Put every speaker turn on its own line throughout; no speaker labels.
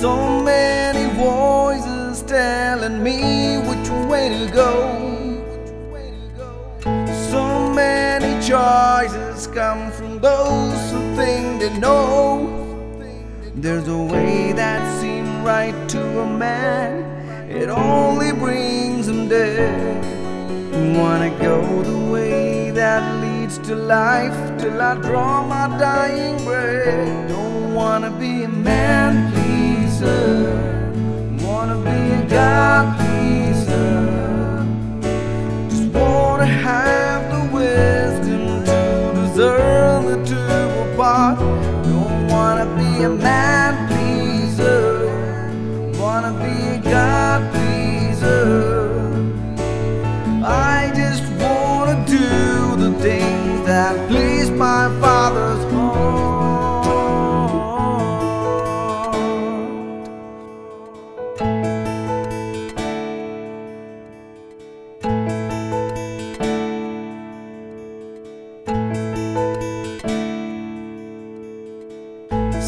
So many voices telling me which way to go. So many choices come from those who think they know. There's a way that seems right to a man, it only brings him death. Wanna go the way that leads to life till I draw my dying breath. Don't wanna be a man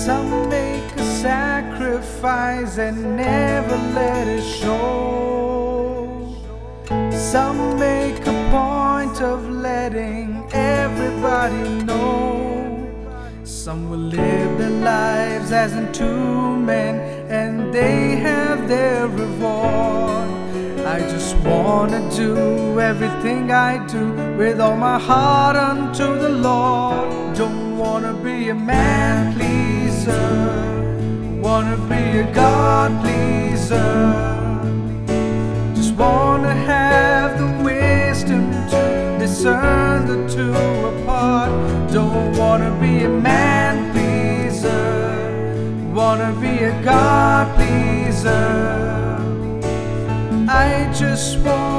Some make a sacrifice and never let it show. Some make a point of letting everybody know. Some will live their lives as in two men and they have their reward. I just wanna do everything I do with all my heart unto the Lord. Don't wanna be a man wanna be a God pleaser. Just wanna have the wisdom to discern the two apart. Don't wanna be a man pleaser, wanna be a God pleaser. I just wanna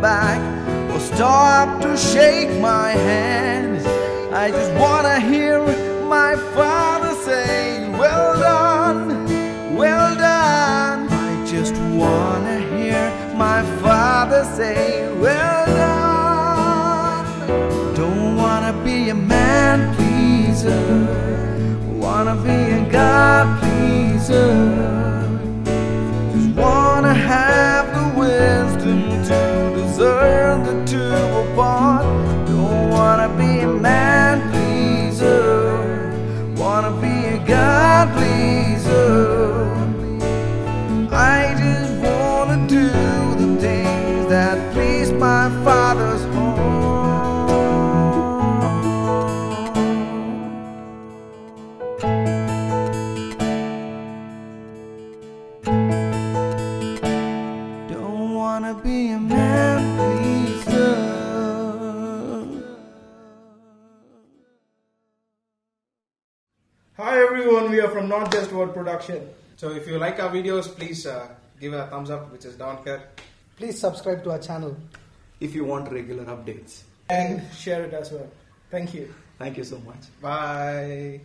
back or stop to shake my hand. I just wanna hear my Father say, Well done, well done. I just wanna hear my Father say, Well done. Don't wanna be a man pleaser, wanna be a God pleaser. Wanna be a man pleaser.
Hi everyone, we are from Not Just Word Production. So if you like our videos, please uh, give a thumbs up, which is down here,
Please subscribe to our channel.
If you want regular updates.
and share it as well. Thank you.
Thank you so much.
Bye.